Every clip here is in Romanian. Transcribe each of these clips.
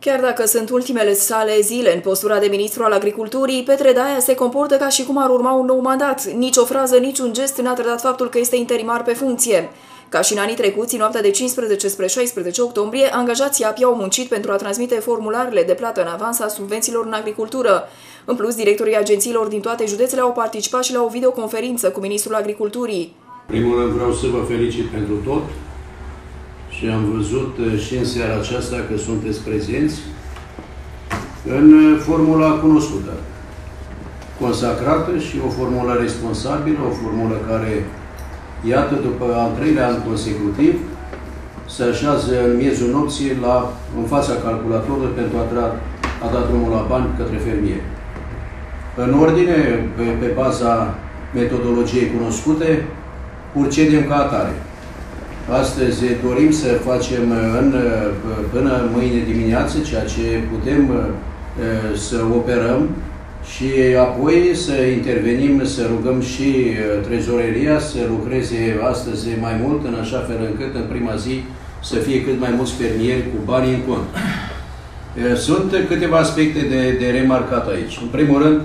Chiar dacă sunt ultimele sale zile în postura de ministru al agriculturii, Petre Daia se comportă ca și cum ar urma un nou mandat. Nici o frază, nici un gest n-a trădat faptul că este interimar pe funcție. Ca și în anii trecuți, în noaptea de 15 spre 16 octombrie, angajații API au muncit pentru a transmite formularele de plată în avans a subvențiilor în agricultură. În plus, directorii agențiilor din toate județele au participat și la o videoconferință cu ministrul agriculturii. Primul rând vreau să vă felicit pentru tot și am văzut uh, și în seara aceasta că sunteți prezenți în uh, formula cunoscută, consacrată și o formulă responsabilă, o formulă care, iată, după al treilea an consecutiv, se așează în miezul nopții la, în fața calculatorului pentru a, tra, a da drumul la bani către fermier. În ordine, pe, pe baza metodologiei cunoscute, procedem ca atare. Astăzi dorim să facem în, până mâine dimineață ceea ce putem să operăm și apoi să intervenim, să rugăm și trezoreria să lucreze astăzi mai mult, în așa fel încât în prima zi să fie cât mai mulți fermieri cu banii în cont. Sunt câteva aspecte de, de remarcat aici. În primul rând,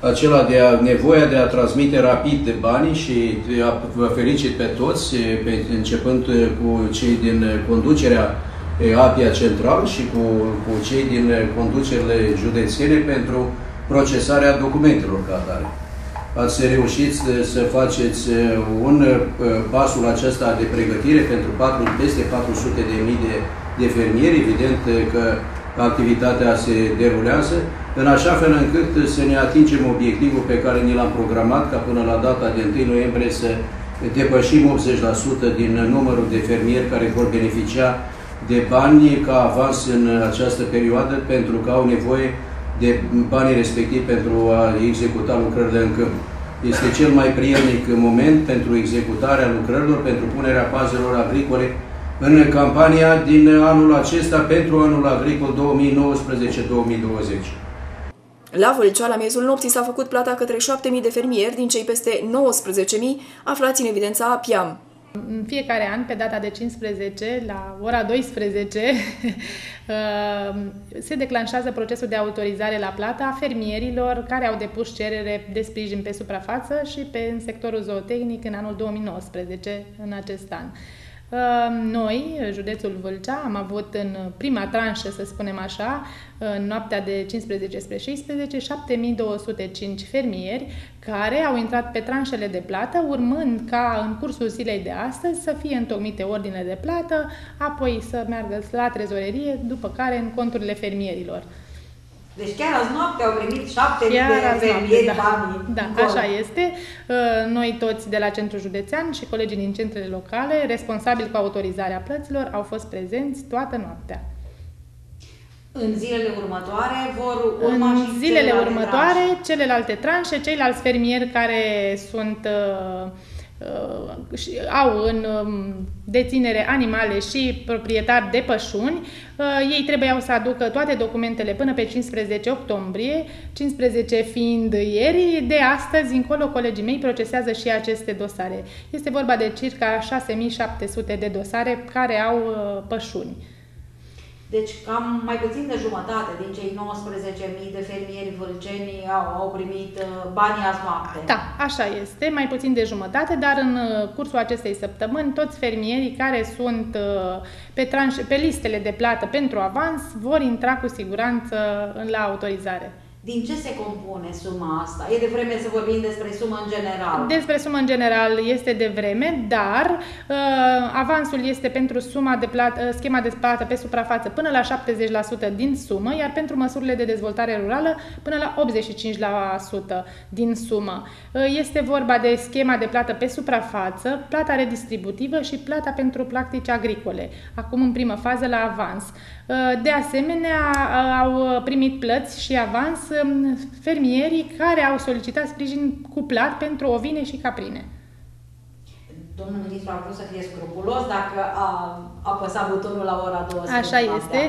acela de a, nevoia de a transmite rapid banii și de a vă felicit pe toți, pe, începând cu cei din conducerea APIA Central și cu, cu cei din conducerile județene pentru procesarea documentelor ca atare. Ați reușit să faceți un pasul acesta de pregătire pentru 4, peste 400 de mii de, de fermieri. Evident că activitatea se derulează în așa fel încât să ne atingem obiectivul pe care ni l-am programat ca până la data de 1 noiembrie să depășim 80% din numărul de fermieri care vor beneficia de bani ca avans în această perioadă pentru că au nevoie de banii respectivi pentru a executa lucrările în câmp. Este cel mai prielnic moment pentru executarea lucrărilor, pentru punerea pazelor agricole în campania din anul acesta pentru anul agricol 2019-2020. La Vâlcea, la miezul nopții, s-a făcut plata către 7.000 de fermieri din cei peste 19.000 aflați în evidența APIAM. În fiecare an, pe data de 15, la ora 12, uh, se declanșează procesul de autorizare la plată a fermierilor care au depus cerere de sprijin pe suprafață și pe în sectorul zootehnic în anul 2019, în acest an. Noi, județul Vâlcea, am avut în prima tranșă, să spunem așa, în noaptea de 15 spre 16, 7205 fermieri care au intrat pe tranșele de plată, urmând ca în cursul zilei de astăzi să fie întocmite ordine de plată, apoi să meargă la trezorerie, după care în conturile fermierilor. Deci chiar azi noapte au primit șapte de fermieri da. banii. Da, așa este. Uh, noi toți de la Centrul Județean și colegii din centrele locale, responsabili cu autorizarea plăților, au fost prezenți toată noaptea. În zilele următoare vor urma În și zilele următoare, tranșe. celelalte tranșe, ceilalți fermieri care sunt uh, uh, și au în um, deținere animale și proprietari de pășuni, uh, ei trebuiau să aducă toate documentele până pe 15 octombrie, 15 fiind ieri, de astăzi încolo colegii mei procesează și aceste dosare. Este vorba de circa 6700 de dosare care au uh, pășuni. Deci cam mai puțin de jumătate din cei 19.000 de fermieri vâlceni au, au primit uh, banii azi noapte. Da, așa este, mai puțin de jumătate, dar în uh, cursul acestei săptămâni toți fermierii care sunt uh, pe, tranș, pe listele de plată pentru avans vor intra cu siguranță la autorizare. Din ce se compune suma asta? E de vreme să vorbim despre sumă în general. Despre sumă în general este de vreme, dar uh, avansul este pentru suma de plată, uh, schema de plată pe suprafață până la 70% din sumă, iar pentru măsurile de dezvoltare rurală până la 85% din sumă. Uh, este vorba de schema de plată pe suprafață, plata redistributivă și plata pentru practici agricole, acum în primă fază la avans. Uh, de asemenea, uh, au primit plăți și avans um, fermierii care au solicitat sprijin cuplat pentru ovine și caprine. Domnul ministru a vrut să fie scrupulos dacă a apăsat butonul la ora 12. Așa este.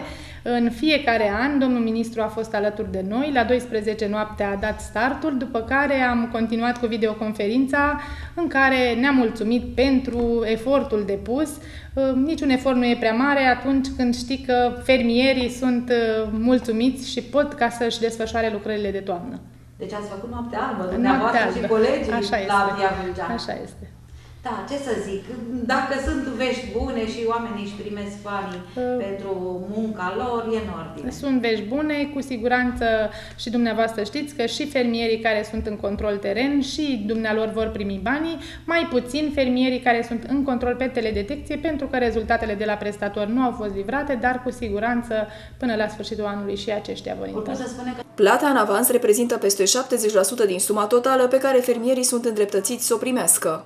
În fiecare an, domnul ministru a fost alături de noi, la 12 noapte a dat startul, după care am continuat cu videoconferința în care ne-am mulțumit pentru efortul depus. Uh, niciun efort nu e prea mare atunci când știi că fermierii sunt uh, mulțumiți și pot ca să-și desfășoare lucrările de toamnă. Deci ați făcut noapte albă, dumneavoastră și colegii Așa la Via Așa este. Da, ce să zic, dacă sunt vești bune și oamenii își primesc banii uh, pentru munca lor, e în ordine. Sunt vești bune, cu siguranță și dumneavoastră știți că și fermierii care sunt în control teren și dumnealor vor primi banii, mai puțin fermierii care sunt în control pe teledetecție pentru că rezultatele de la prestator nu au fost livrate, dar cu siguranță până la sfârșitul anului și aceștia vor intra. Că... Plata în avans reprezintă peste 70% din suma totală pe care fermierii sunt îndreptățiți să o primească.